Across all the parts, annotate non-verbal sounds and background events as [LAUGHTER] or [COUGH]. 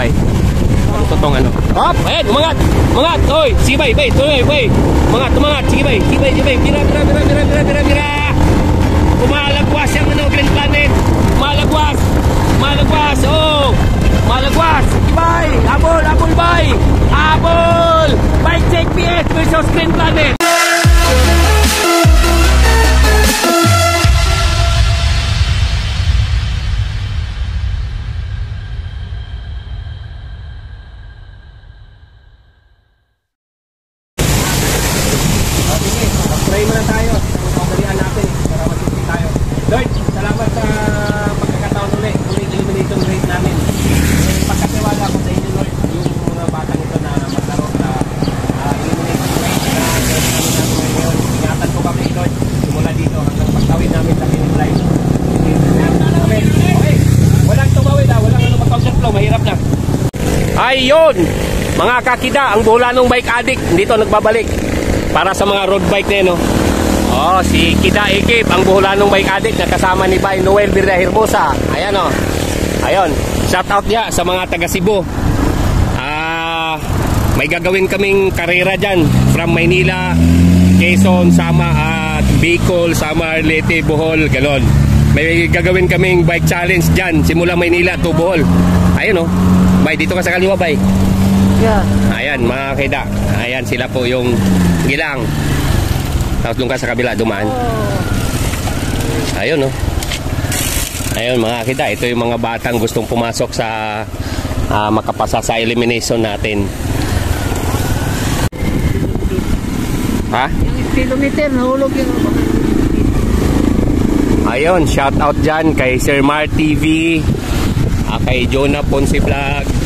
bay. Ano to tong ano? Hop! Ayan, umangat! Umangat! Oy! Sige bay, bay! Tuloy, bay! Umangat, umangat! Sige bay! Sige bay, sige bay! Bira, bira, bira, bira, bira, bira, bira! Umalagwas yung ano, Green Planet! Umalagwas! Umalagwas! Oh! Umalagwas! Sige bay! Abol, abol bay! Abol! Bike check PS versus Green Planet! Ayun! Mga kakida, ang bola ng bike addict dito nagbabalik para sa mga road bike na yun, no? Oh, si Kida Ekip, ang buhula ng bike addict na kasama ni Bay Noel Birra Hermosa. Ayan, oh. Ayun, shout out niya sa mga taga Cebu. Ah, may gagawin kaming karera dyan from Maynila, Quezon, Sama, at Bicol, Samar, Leyte, Bohol, ganon. May gagawin kaming bike challenge dyan, simula Maynila to Bohol. Ayun, oh. Bay, dito ka sa kaliwa, Bay. Yeah. Ayan, mga kida. Ayan, sila po yung gilang. Tapos doon ka sa kabila, dumaan. Ayun, no? Ayun, mga kida. Ito yung mga batang gustong pumasok sa ah, makapasa sa elimination natin. Ha? Yung kilometer, nahulog yung Ayun, shout out dyan kay Sir Mar TV, ah, kay Jonah Ponce Vlog,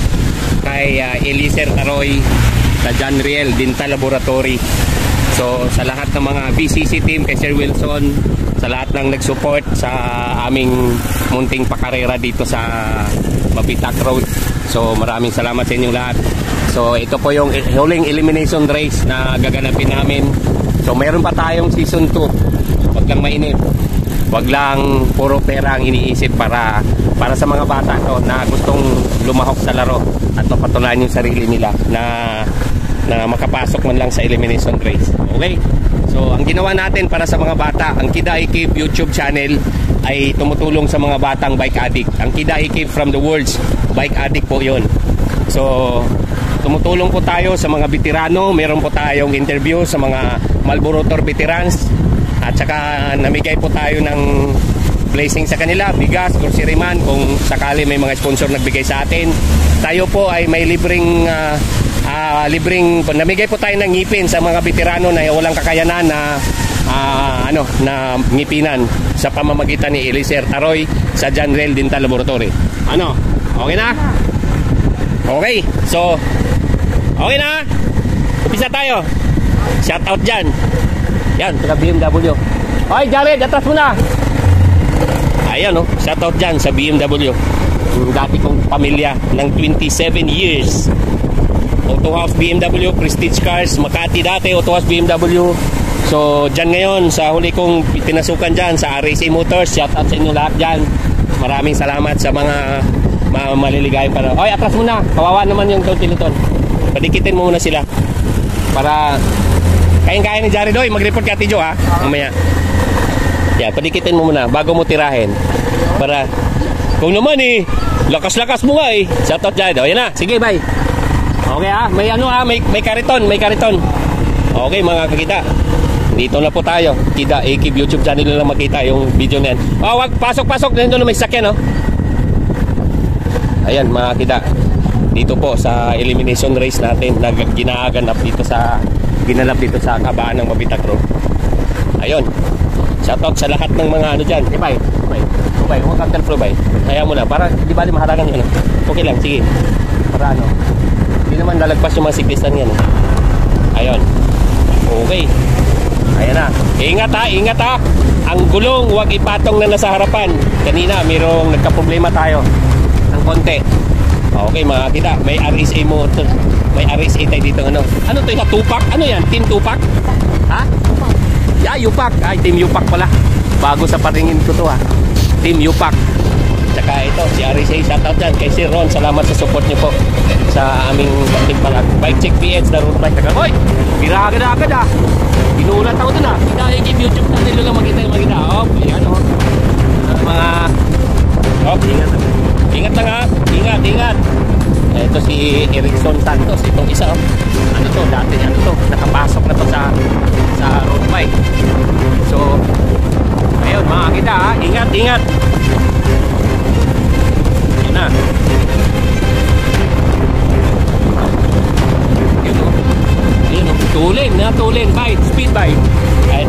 kay uh, Eliser Taroy, sa John Riel Dental Laboratory. So sa lahat ng mga BCC team, kay Sir Wilson, sa lahat ng nag-support sa aming munting pakarera dito sa Mabitak Road. So maraming salamat sa inyong lahat. So ito po yung huling elimination race na gaganapin namin. So meron pa tayong season 2. Huwag lang mainip. Huwag lang puro pera ang iniisip para para sa mga bata to na gustong lumahok sa laro at mapatunayan yung sarili nila na na makapasok man lang sa elimination race. Okay? So, ang ginawa natin para sa mga bata, ang Kida Ikip YouTube channel ay tumutulong sa mga batang bike addict. Ang Kida Ikip from the world's bike addict po yon. So, tumutulong po tayo sa mga veterano. Meron po tayong interview sa mga Marlboro Tour veterans. At saka namigay po tayo ng blessing sa kanila, bigas, grocery man, kung sakali may mga sponsor nagbigay sa atin. Tayo po ay may libreng ah, ah, libreng namigay po tayo ng ngipin sa mga veterano na walang kakayanan na ah, ano na ngipinan sa pamamagitan ni Eliser Taroy sa John Rail Dental Laboratory. Ano? Okay na? Okay. So Okay na? Umpisa tayo. Shout out dyan. Yan, taga BMW. Hoy, Jared, atras mo na. Ayan, oh. Shout out dyan sa BMW. Yung dati kong pamilya ng 27 years. Auto House BMW, Prestige Cars, Makati dati, Auto House BMW. So, dyan ngayon, sa huli kong tinasukan dyan, sa RAC Motors, shout out sa inyo lahat dyan. Maraming salamat sa mga ma maliligayang para. Oy, atras muna. Kawawa naman yung Tiliton. Padikitin mo muna sila. Para kayang-kaya ni Jared. Oy, mag-report ka, Tijo, ha? Mamaya. Yan, padikitin mo muna bago mo tirahin. Para, kung naman eh, lakas-lakas mo nga eh. Shout out Jared. O, yan na. Sige, bye. Okay ha, may ano ha, may, may kariton, may kariton. Okay mga kakita. Dito na po tayo. Kita Akib YouTube channel na lang makita yung video na yan. Oh, wag pasok-pasok dito na may sakyan oh. Ayan mga kita. Dito po sa elimination race natin na ginaganap dito sa ginanap dito sa kabaan ng Mabitak Road. Ayun. Shoutout sa lahat ng mga ano dyan. Eh, bye. Bye. Bye. Huwag kang flow, bye. Hayaan mo na. Para, di ba, maharangan yun. Okay lang, sige. Para ano. Hindi naman lalagpas yung mga siklistan yan. eh. Ayun. Okay. Ayan na. Ingat ha, ingat ha. Ang gulong, huwag ipatong na nasa harapan. Kanina, mayroong nagka-problema tayo. Ng konti. Okay, mga kita. May RSA motor. May RSA tayo dito. Ano? Ano to yung tupak? Ano yan? Team tupak? Ha? Yeah, Yupak. Ay, Team Yupak pala. Bago sa patingin ko to ha. Team Yupak. Tsaka ito, si RSA, shoutout dyan kay Sir Ron. Salamat sa support niyo po sa aming ating palag. Bike check PH, na road bike. Taga, Hoy! Bira agad agad ah! Ginulat ako dun ah. Kita yung YouTube channel lang makita yung makita. Oh, yan. Ang mga... Oh, ingat. Ingat lang ha. Ingat, ingat. Ito si Erickson Santos. Itong isa oh. Ano to? Dati ano to? Nakapasok na to sa sa road bike. So, ayun mga kita ha. Ingat, ingat. Yan na. Yun o. Yun o. Tulin na tulin. Bike. Speed bike. Ay,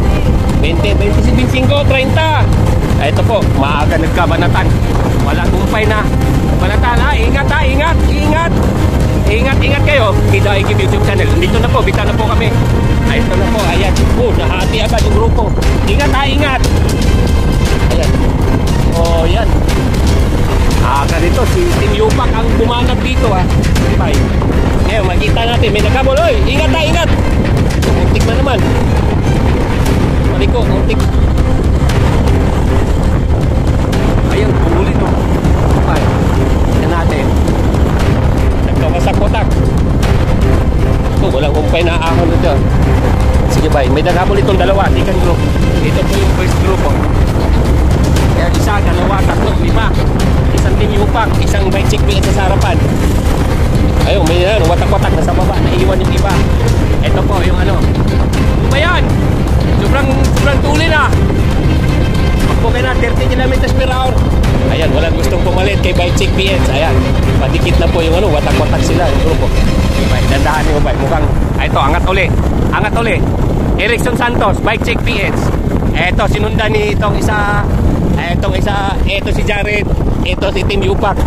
20, 25, 30. Ay, ito po. Maaga nagkabanatan. Walang kumpay na. Banatan ha. Ingat ha. Ingat. Ingat. Ingat, ingat kayo. Kita Ikip YouTube channel. Dito na po. Bita na po kami. Ito na po. Ayan. Oh, nahati agad yung grupo. Ingat ha. Ingat. Ayan. Oh, yan. Aga dito, si Tim Yupak ang bumanat dito ha. Ba? Ngayon, makita natin, may nagkabol. Ingat na, ingat! Muntik na naman. Maliko, muntik. Ayun, itong dalawa, second group. Ito po yung first group oh. Kaya isa, dalawa, tatlo, lima. Isang team yupak, isang bike chick sa harapan. Ayun, may ano, watak-watak na sa baba, naiwan yung iba. Ito po yung ano. Ano ba yan? Sobrang, sobrang tuli na. Takbo kayo na, 30 kilometers per hour. Ayan, walang gustong pumalit kay Bike Chick PH. Ayan, padikit na po yung ano, watak-watak sila, yung grupo. Dandahan nyo ba? Mukhang, ah, ito, angat uli. Angat uli. Erickson Santos, Bike Chick PH. Eto, sinundan ni itong isa, etong isa, eto si Jared, eto si Tim Yupak.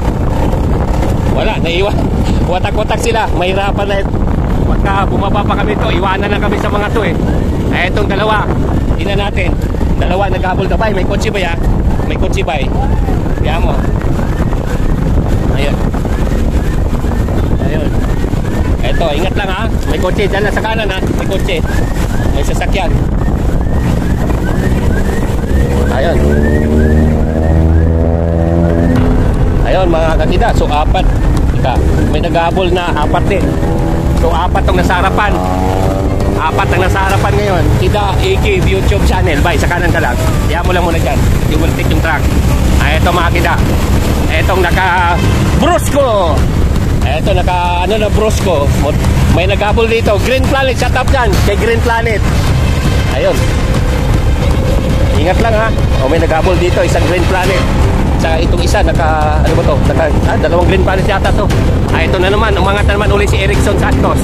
Wala, naiwan. [LAUGHS] Watak-watak sila. Mahirapan na pagka bumaba pa kami to, iwanan na kami sa mga to eh. Itong dalawa, tingnan natin. Dalawa naghabol ka ba? May kotse ba ya? May kotse ba eh? Kaya mo. Ayun. Eto, ingat lang ha. May kotse dyan sa kanan ha. May kotse. May sasakyan. Ayun. Ayun mga kakida. So apat. Ika, may naghabol na apat din. So apat tong nasa harapan. Apat ang nasa harapan ngayon. Kita AK YouTube channel. Bye, sa kanan ka lang. Kaya mo lang muna dyan. Will take yung track. Ay, eto mga kita. Etong naka Brusco. Eto naka ano na Brusco. May naghabol dito. Green Planet. Shut up dyan. Kay Green Planet. Ayun. Ingat lang ha. O may naghabol dito. Isang Green Planet. Sa itong isa, naka, ano ba to? Naka, ah, dalawang green planet yata to. Ah, ito na naman, umangat na naman uli si Erickson Santos.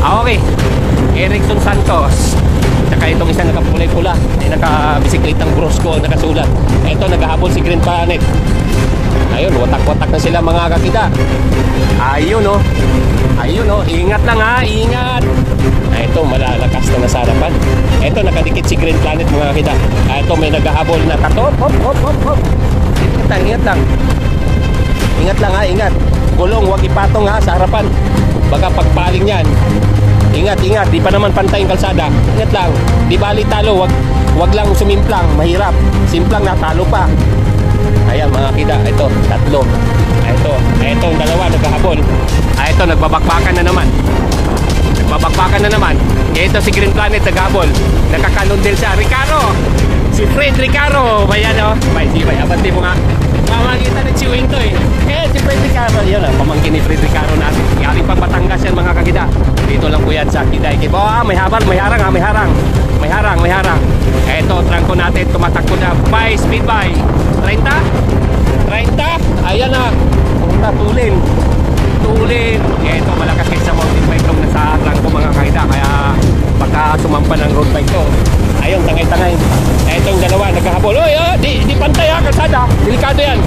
Ah, okay. Erickson Santos. Saka itong isa nakakulay pula. Eh, naka-bisiklitang Brosco, nakasulat. Ito, naghahabol si Green Planet. Ayun, watak-watak na sila mga kakita. Ayun, oh. Ayun, oh. Ingat lang ha, ingat. Ah, ito, malalakas na nasa harapan. Ito, nakadikit si Green Planet mga kakita. Ah, ito, may naghahabol na tato. Hop, hop, hop, hop. Ingat lang, ingat lang. Ingat lang ha, ingat. Gulong, huwag ipatong ha sa harapan. Baka pagpaling yan. Ingat, ingat. Di pa naman pantay ang kalsada. Ingat lang. Di bali talo, wag, wag lang sumimplang. Mahirap. Simplang na, talo pa. Ayan mga kita, ito, tatlo. Ito, ito, ang dalawa, nagkahabol. Ah, ito, nagbabakbakan na naman. Nagbabakbakan na naman. Ito si Green Planet, naghabol. Nakakalundil siya. Ricardo! Si Fred Ricardo! Bayan o. Bay, si Bay, abanti mo nga. Mamagita ng chewing to eh. Eh, si Fred Ricardo. Yan ah, pamangkin ni Fred Ricardo natin. Galing pang Batangas yan mga kakita. Dito lang po yan sa Kiday. Kibo, ah, may habang, may harang ah, may harang. May harang, may harang. Eto, trangko natin, tumatakbo na. By, speed by. 30? 30? Ayan na. Punta, tulin. Tulin. Eto, malakas kayo sa mountain bike nung nasa trangko mga kakita. Kaya, baka sumampa ng road bike to. Ayun, tangay-tangay. Eto yung dalawa, nagkahabol. Oy, oh, di, di pantay ha, kalsada. Delikado yan.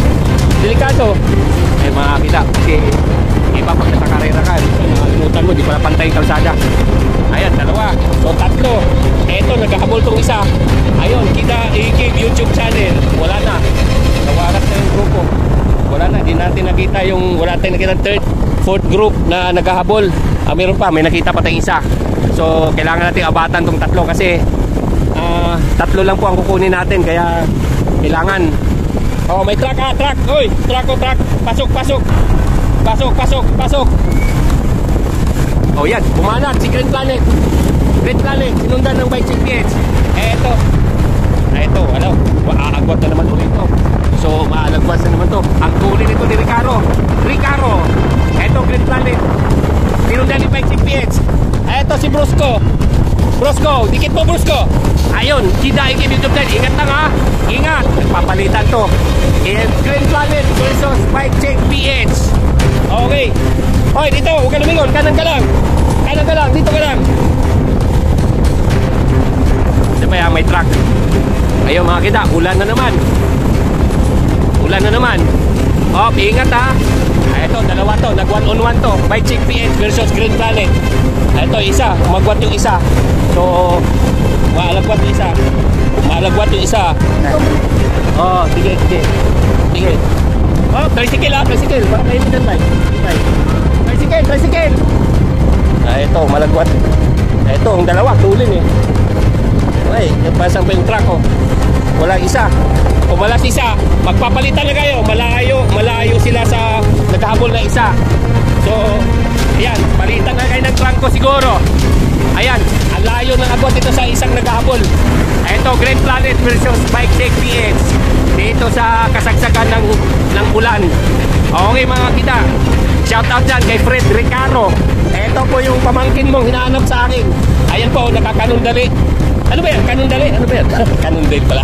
Delikado. Eh, mga kakita. Kasi, iba pag nasa karera ka, nakalimutan mo, di pala pantay yung kalsada. Ayan, dalawa. So, tatlo. Eto, nagkahabol tong isa. Ayun, kita i-give YouTube channel. Wala na. Nawaras na yung grupo. Wala na, di natin nakita yung, wala tayong nakita third, fourth group na naghahabol. Ah, meron pa, may nakita pa tayong isa. So, kailangan natin abatan tong tatlo kasi ah, tatlo lang po ang kukunin natin. Kaya, kailangan Oh, may truck ah, truck. Oy, truck oh, truck. Pasok, pasok. Pasok, pasok, pasok. Oh, yan. Bumanat si Green Planet. Green Planet, sinundan ng bike GPS. Eh, ito. Eh, ito, ano, aagwat na naman ulit to. So, maalagwas na naman to. Ang tuloy nito ni Ricardo. Ricardo. Ito, Green Planet. Sinundan ni bike GPS. Eh, ito si Brusco. Brusco, dikit mo Brusco. Ayun, Kida Iki YouTube Net. Ingat lang ha. Ingat. Nagpapalitan to. And Green Planet versus Bike Check PH. Okay. Hoy, dito. Huwag ka lumingon. Kanan ka lang. Kanan ka lang. Dito ka lang. Di ba yan? May truck. Ayun mga kita. Ulan na naman. Ulan na naman. Oh, ingat ha. Ah, Ito, dalawa to. Nag one on one to. Bike Check PH versus Green Planet. Ito, isa. Magwat yung isa. So, maalagwat yung isa. Maalagwat yung isa. Oh, sige, sige. Sige. Oh, tricycle ah, tricycle. Para kayo din. Bike. Tricycle, tricycle. Ah, ito, malagwat. Ito, ang dalawa, tulin eh. Ay, yung pasang pa yung truck oh. Wala isa. Si isa, magpapalitan na kayo. Malayo, malayo sila sa naghahabol na isa. So, ayan, palitan na kayo ng trangko siguro. Ayan, ang layo ng abot dito sa isang naghahabol. Ito, Green Planet versus Bike Check PH. Dito sa kasagsagan ng, ng ulan. Okay mga kita. Shout out dyan kay Fred Ricaro. Ito po yung pamangkin mong hinahanap sa akin. Ayan po, nakakanundali. Ano ba yan? Kanundali? Ano ba yan? [LAUGHS] Kanundale pala.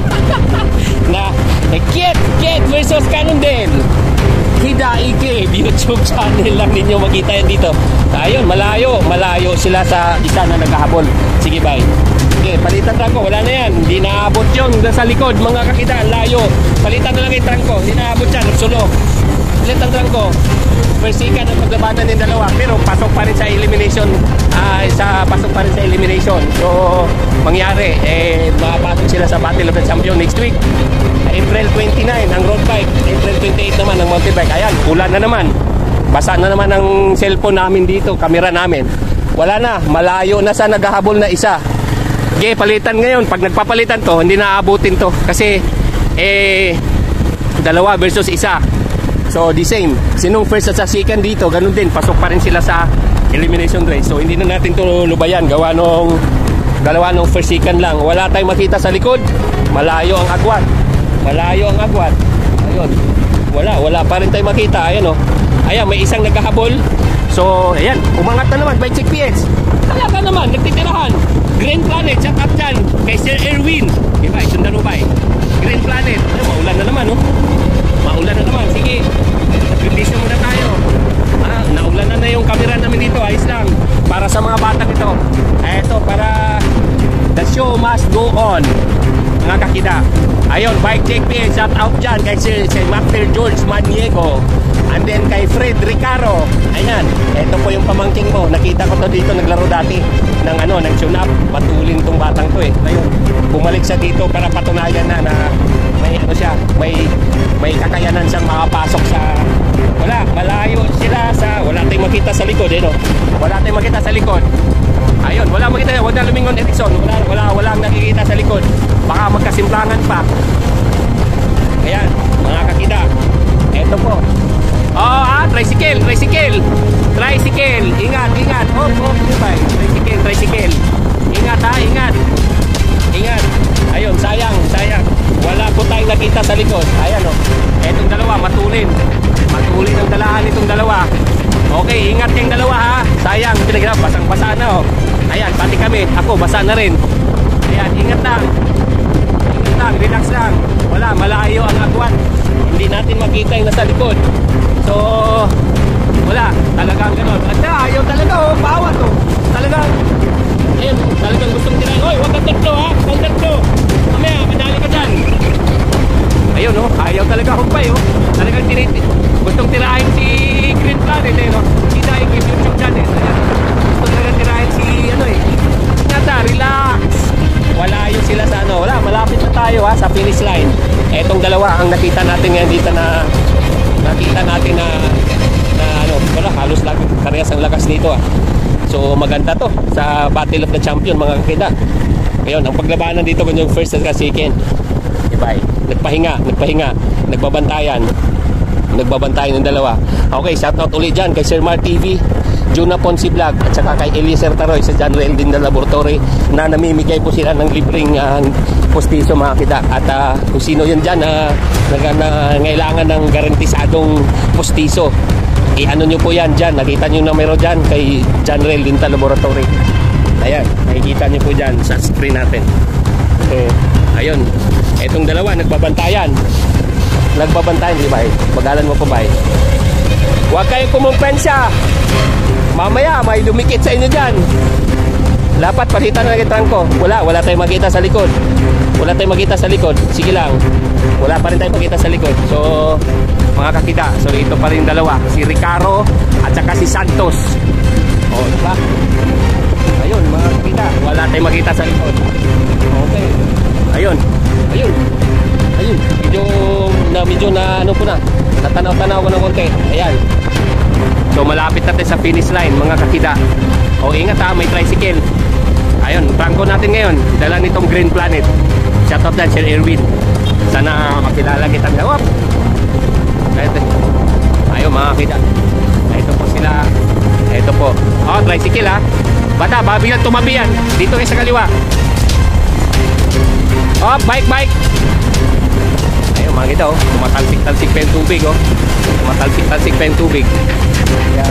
[LAUGHS] na, eh, Kiet, Kiet versus Kanundale. Hida Ike, [LAUGHS] YouTube channel lang ninyo makita yan dito. Ayun, malayo, malayo sila sa isa na naghahabol. Sige, bye. Sige, palitan trangko, wala na yan. Hindi naabot yun sa likod, mga kakita, layo. Palitan na lang yung trangko, hindi naabot yan, nagsulo. Palitan trangko. Versikan ang paglabanan ng dalawa, pero pasok pa rin sa elimination. ah sa pasok pa rin sa elimination. So, mangyari, eh, mapasok sila sa Battle of the Champion next week. April 29 ang road bike, April 28 naman ang mountain bike. Ayan, ulan na naman. Basa na naman ang cellphone namin dito, kamera namin. Wala na, malayo na sa naghahabol na isa. Okay, palitan ngayon. Pag nagpapalitan to, hindi na aabutin to. Kasi, eh, dalawa versus isa. So, the same. Sinong first at sa second dito, ganun din. Pasok pa rin sila sa elimination race. So, hindi na natin to lubayan. Gawa nung, galawa nung first second lang. Wala tayong makita sa likod. Malayo ang agwat. Malayo ang agwat. Ayun. Wala, wala pa rin tayong makita. Ayan o. Ayan, may isang naghahabol. So, ayan. Umangat na naman by Check PH. Talaga naman, nagtitirahan. Green Planet, shout out dyan. Kay Sir Erwin. Diba, isundan mo ba eh? Green Planet. Ano, maulan na naman, no? Maulan na naman. Sige. Nag-release na muna tayo. Ah, naulan na na yung camera namin dito. Ayos lang. Para sa mga bata ito. Eto, para the show must go on. Mga kakida. Ayun, bike check PH. Shout out dyan kay si, si Master George Maniego. And then kay Fred Ricaro. Ayan. Ito po yung pamangking mo. Nakita ko to dito naglaro dati ng ano, ng tune up. Patulin tong batang to eh. Ngayon, bumalik siya dito para patunayan na na may ano siya, may may kakayanan siyang makapasok sa wala, malayo sila sa wala tayong makita sa likod eh no. Wala tayong makita sa likod. Ayun, wala makita, wala lumingon Erickson, wala wala wala ang nakikita sa likod. Baka magkasimplangan pa. Ayan, mga kakida. Ito po. Oh, ah, tricycle, tricycle. Tricycle. Ingat, ingat. Hop, hop, bye. Tricycle, tricycle. Ako, basa na rin. Ayan, ingat lang. Ingat lang, relax lang. Wala, malayo ang agwan. Hindi natin makita yung nasa likod. So, wala. Talagang ganon. At ayaw talaga oh, bawat oh. Talagang, ayun, talagang gustong tirahin. Hoy, huwag kang tatlo ha. Huwag tatlo. Mamaya, madali ka dyan. Ayun oh, ayaw talaga humpay oh. Talagang tinit. Gustong tirahin si Green Planet eh no. Si Dai Kim YouTube channel. Gusto talaga tirahin si ano eh. Nyata, relax. Wala yun sila sa ano. Wala, malapit na tayo ha sa finish line. Etong dalawa ang nakita natin ngayon dito na nakita natin na na ano, wala halos lang karehas ang lakas dito ah. So maganda to sa Battle of the Champion mga kakita. Ngayon, ang paglabanan dito kung yung first at second. Diba? Nagpahinga, nagpahinga. nagbabantayan. Nagbabantayan ng dalawa. Okay, shoutout ulit dyan kay Sir Mar TV, Juna Ponsi Vlog, at saka kay Eliezer Taroy sa John na laboratory na namimigay po sila ng libreng uh, postiso mga kita. At uh, kung sino yun dyan na, na, na ngailangan ng garantisadong postiso, i-ano nyo po yan dyan. Nakita nyo na meron dyan kay John Dental Laboratory. Ayan, nakikita nyo po dyan sa screen natin. So, ayun. Itong dalawa, nagbabantayan. Nagbabantayan, di ba? Magalan mo po ba? Huwag kayong kumumpensya. Mamaya, may dumikit sa inyo dyan. Dapat palitan na ng trangko. Wala, wala tayong makita sa likod. Wala tayong makita sa likod. Sige lang. Wala pa rin tayong makita sa likod. So, mga kakita. So, ito pa rin dalawa. Si Ricaro at saka si Santos. O, oh, diba? Ayun, mga kakita. Wala tayong makita sa likod. Okay. Ayun. Ayun. Ayun. Medyo na, medyo na, ano po na. Natanaw-tanaw ko ng konti. Ayan. So, malapit natin sa finish line, mga kakita. O, ingat ha, may tricycle. Ayun, prangko natin ngayon. Dala nitong Green Planet. Shoutout dyan, Sir Erwin. Sana makilala kita. Wap! Ito. Ayun, mga kakita. Ito po sila. Ito po. Oh, tricycle ha. Bata, babilan tumabi yan. Dito kayo sa kaliwa. Oh, bike, bike. Ayun, mga kita oh. Tumatalsik-talsik pa yung tubig oh. Tumatalsik-talsik pa yung tubig. Kaya,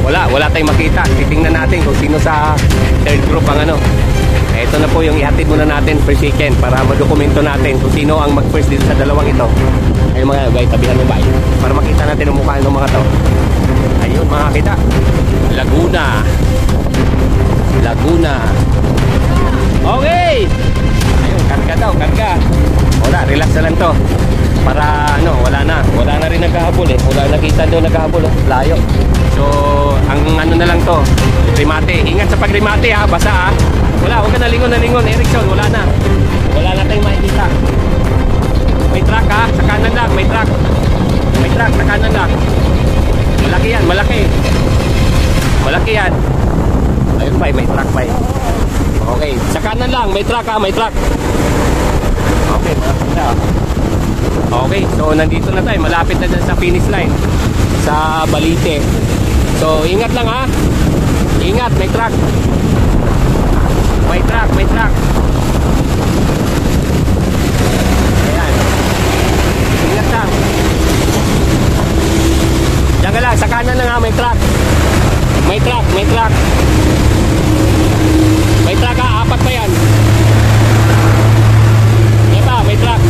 wala, wala tayong makita. Titingnan natin kung sino sa third group ang ano. Ito na po yung ihatid muna natin per second para madokumento natin kung sino ang mag-first dito sa dalawang ito. Ayun mga bay, tabihan mo bay. Para makita natin ang mukha ng mga to. Ayun mga kita. Laguna. Laguna. Okay! Ayun, karga daw, karga. Wala, relax na lang to. Para ano, wala na. Wala na rin nagkahabol eh. Wala nakita doon nagkahabol. Oh. Layo. So, ang ano na lang to. Remate. Ingat sa pagrimate ha. Basa ha. Wala, huwag ka nalingon, nalingon. Erickson, wala na. Wala na tayong makikita. May truck ha. Sa kanan lang, may truck. May truck, sa kanan lang. Malaki yan, malaki. Malaki yan. Ayun pa, may truck pa eh. Okay, sa kanan lang, may truck ha, may truck. Okay, malapit na. Okay, so nandito na tayo, malapit na sa finish line. Sa Balite. So, ingat lang ha. Ingat, may truck. May truck, may truck. Ayan. Ingat lang. Diyan ka lang, sa kanan lang ha, may truck. May truck, may truck. May truck ha, apat pa yan. Ito, may truck.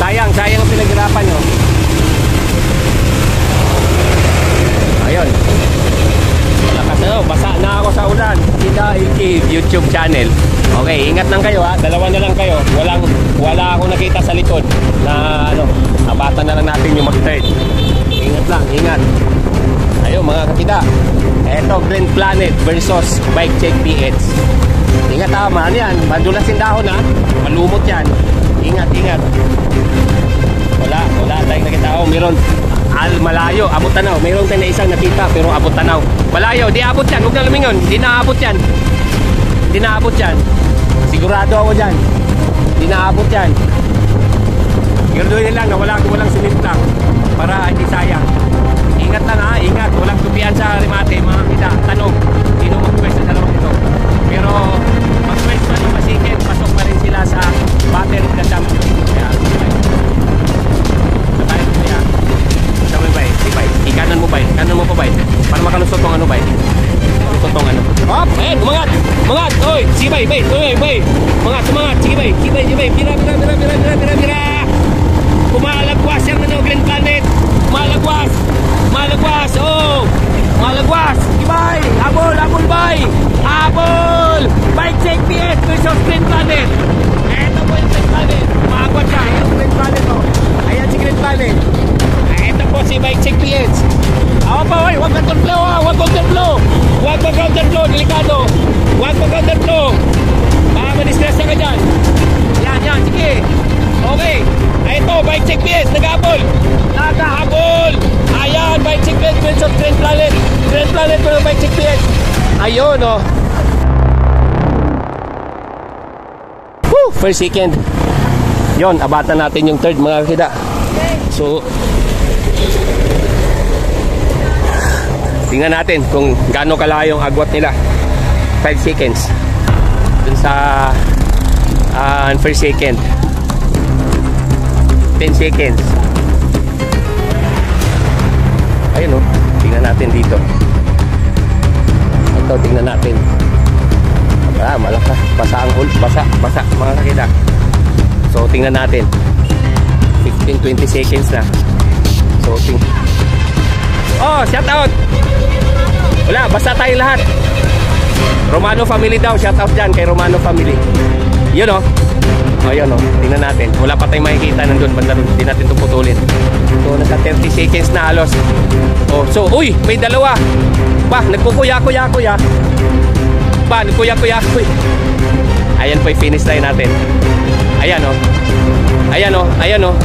Sayang, sayang ang pinaghirapan nyo. Ayun. Lakas na, oh, basa na ako sa ulan. Kita Cave YouTube channel. Okay, ingat lang kayo ha. Dalawa na lang kayo. Walang, wala akong nakita sa likod na ano, abatan na lang natin yung mag-third. Ingat lang, ingat. Ayun mga kakita. Eto, Green Planet versus Bike Check PH. Ingat mahal yan. Madulas yung dahon ha. Malumot yan. Ingat, ingat. Wala, wala tayong nakita. Oh, meron al malayo, abot tanaw. Meron tayo na isang nakita pero abot tanaw. Malayo, di abot yan. Huwag na lumingon. Di naabot yan. Di naabot yan. Sigurado ako dyan. Di naabot yan. Siguraduhin lang na wala, walang sinintang para hindi sayang. Ingat lang ha, ingat. Walang tupian sa remate, mga kita. Tanong, sino mag-quest sa dalawang ito? Pero mag-quest man yung masikin, pasok pa rin sila sa battle of the champion. Kaya, sa tayo kaya. Sa may bay, si bay. Ikanan mo bay, kanan mo pa bay. Para makalusot tong ano bay. Makalusot tong ano. Hop, ayan, umangat. Umangat, oy, sige bay, bay, oy, bay. Umangat, umangat, sige bay, sige bay, sige bay. Bira, bira, bira, bira, bira, bira, bira. Kumalagwas yung ano, Green Planet. Malagwas. Malagwas. Oh. Malagwas. Ibay. Abol. Abol bay. Abol. Bike check PS versus Green Planet. Ito po yung Green Planet. Umagwat siya. Ayan yung Green Planet oh. Ayan si Green Planet. Ito po si Bike check PS. Ako pa, oy. Huwag counter flow ha. Huwag counter flow. Huwag mag counter flow. Delikado. Huwag mag counter flow. Baka ma-distress ka dyan. Yan, yan. Sige. Okay. Ito, bike check PS, nag-habol. Nag-habol. Ayan, bike check PS versus Grand Planet. Grand Planet pero bike check PS. Ayun, oh. Woo, first second. Yon, abatan natin yung third mga kakida. So, tingnan natin kung gaano kalayo yung agwat nila. 5 seconds. Dun sa uh, first second. 10 seconds. Ayun oh, tingnan natin dito. Ito, tingnan natin. Ah, malaka. Basa ang ulo. Basa, basa mga kakita. So, tingnan natin. 15-20 seconds na. So, ting... Oh, shout out! Wala, basta tayo lahat. Romano family daw. Shout out dyan kay Romano family. Yun oh. Oh, yun oh. Tingnan natin. Wala pa tayong makikita nandun. Banda doon. Hindi natin ito putulin. So, nasa 30 seconds na halos. Oh, so, uy, may dalawa. Ba, nagkukuya-kuya-kuya. Ba, nagkuya-kuya-kuya. Ayan po yung finish line natin. Ayan oh. Ayan oh, ayan oh.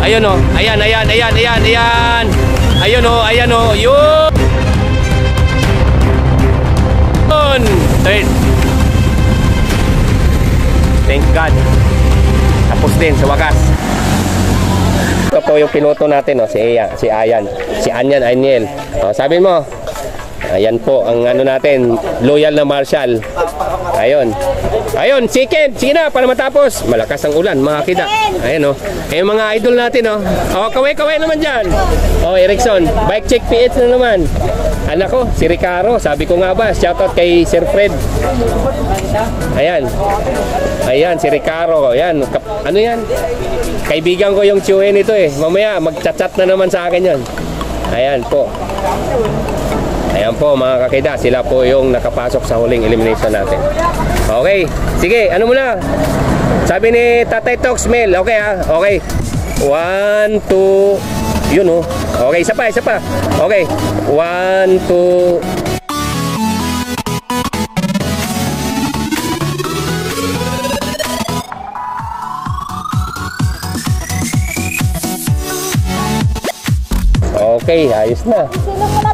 Ayan oh, ayan, ayan, ayan, ayan, ayan. Ayan oh, ayan oh, yun. Yun. Thank God. Tapos din sa wakas. Ito po yung piloto natin, oh, si Aya, si Ayan, si Anyan Aniel. Oh, sabi mo, ayan po ang ano natin, loyal na marshal. Ayun. Ayun, second. Sige na, para matapos. Malakas ang ulan, mga kita. Ayun, oh. Eh, mga idol natin, oh. Oh, kaway-kaway naman dyan. Oh, Erickson. Bike check PH na naman. Anak ko, si Ricaro. Sabi ko nga ba, shoutout kay Sir Fred. Ayan. Ayan, si Ricaro. Ayan. Ano yan? Kaibigan ko yung Chuen ito eh. Mamaya, magchat-chat na naman sa akin yan. Ayan po. Ayan po mga kakida, sila po yung nakapasok sa huling elimination natin. Okay, sige, ano muna? Sabi ni Tatay Tox Mel, okay ha? Okay. One, two, yun oh. Okay, isa pa, isa pa. Okay. One, two, Okay, ayos na.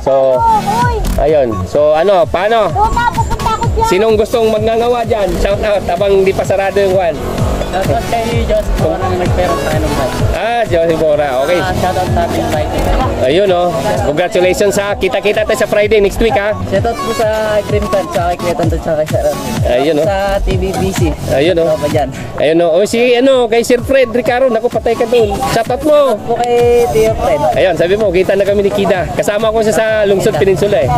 So-! Ayun. So ano, paano? Doon Sinong gustong magngangawa dyan? Shout out habang di pa sarado yung one. Shoutout kay Joseph po nang nagpero sa akin ng bike. Ah, Josie Bora. Okay. Ah, shoutout sa ating bike. Ayun oh. Congratulations sa kita-kita tayo sa Friday next week ha. Shoutout po sa Green Card, sa kay Kuya sa kay Sharon. Ayun, oh. Sa TVBC. Ayun oh. Ano dyan? Ayun oh. Oh, si ano, kay Sir Fred Ricardo, naku patay ka doon. Shout out mo. Po kay Tio Fred. Ayun, sabi mo, kita na kami ni Kida. Kasama ko siya sa Lungsod Peninsula eh.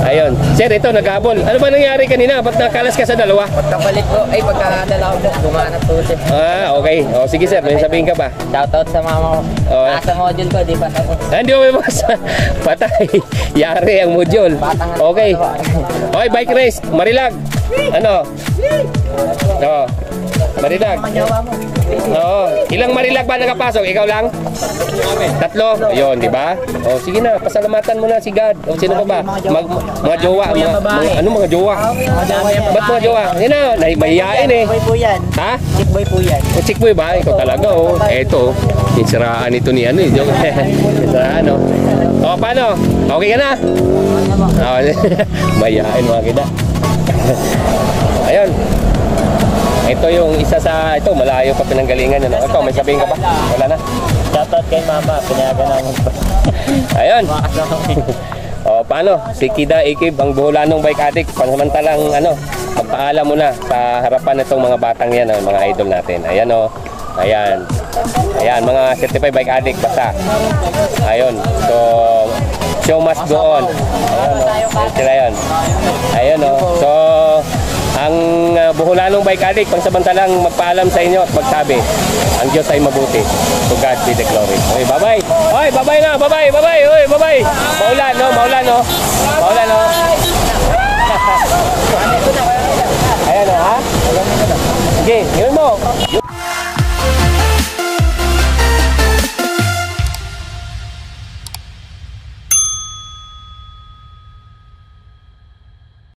Ayun. Sir, ito, naghabol. Ano ba nangyari kanina? Ba't nakalas ka sa dalawa? Pagkabalik ko, ay pagkakadala ko, gumanap po siya. Ah, okay. O, sige sir, may sabihin ka ba? Shoutout sa mama ko. Oh. Nasa module ko, di pa tapos. Ah, Hindi mo may basa. [LAUGHS] Patay. Yari ang module. Okay. Okay, bike race. Marilag. Ano? Oo. Marilag. Oo. Ilang marilag ba nakapasok? Ikaw lang? Tatlo? Yun, di ba? O, sige na. Pasalamatan mo na si God. O, sino pa ba? Mag, mga jowa. Mga, mga, ano mga jowa? Ba't mga jowa? Yan na. Mahihain eh. Boy po yan. Ha? Chick boy po yan. O chick boy ba? Ikaw talaga oh. Eto, sinsiraan ito ni ano eh. Sinsiraan [LAUGHS] oh. O paano? Okay ka na? Oh, [LAUGHS] mayayain mga kita. [LAUGHS] Ayun. Ito yung isa sa, ito malayo pa pinanggalingan yun. Ito, may sabihin ka pa? Wala na? Shoutout kay mama, pinayagan namin [LAUGHS] po. Ayun. [LAUGHS] O paano? Si Kida Ikib, ang buhulanong bike addict. Pansamantalang ano, magpaalam mo na sa harapan nitong mga batang yan, oh, mga idol natin. Ayan o. Ayan. Ayan, mga certified bike addict basta. Ayun. So, show must go on. Ayan o. Sila yun. Ayun o. So, ang uh, buhulanong bike addict, pansamantalang magpaalam sa inyo at magsabi, ang Diyos ay mabuti. To God be the glory. Okay, bye-bye. Oy, bye-bye na, bye-bye, bye-bye. Oy, bye-bye. Maulan, no? Maulan, no? Maulan, no? [LAUGHS] Ayan, no, ha? Sige, yun mo.